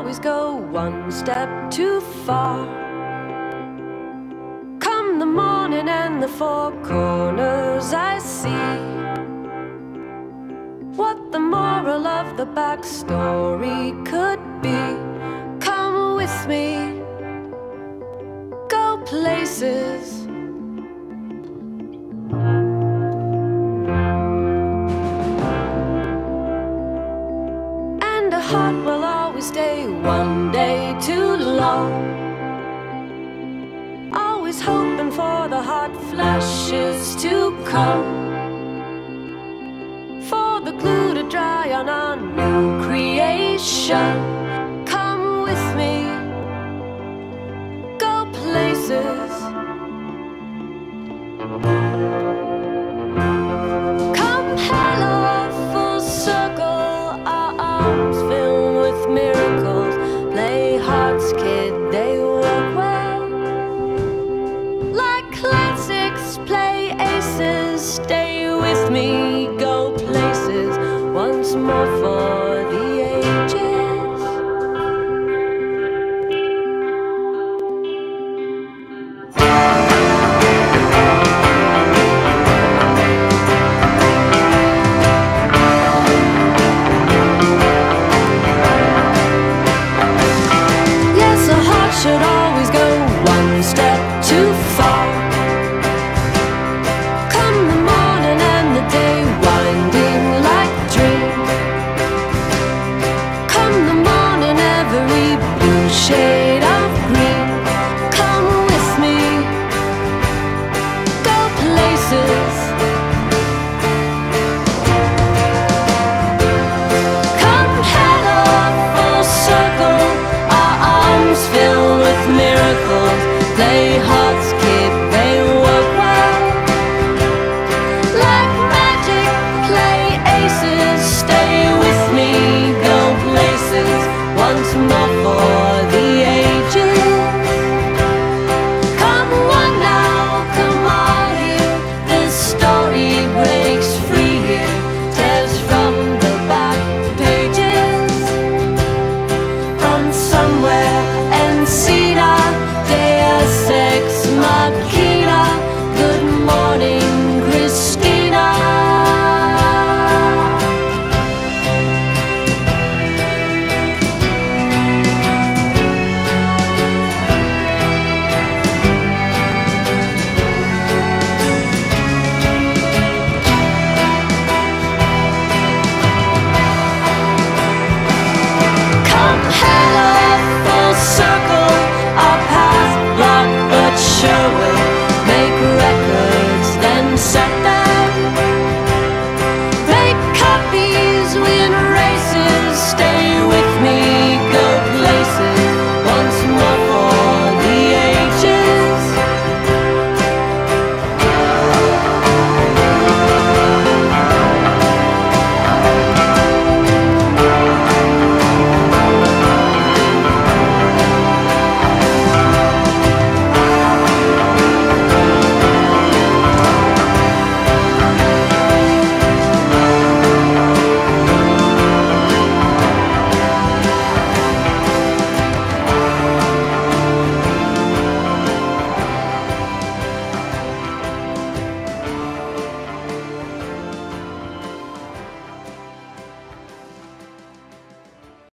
always go one step too far. Come the morning and the four corners I see. What the moral of the backstory could be. Come with me, go places. Heart will always stay one day too long. Always hoping for the hot flashes to come. For the glue to dry on our new creation.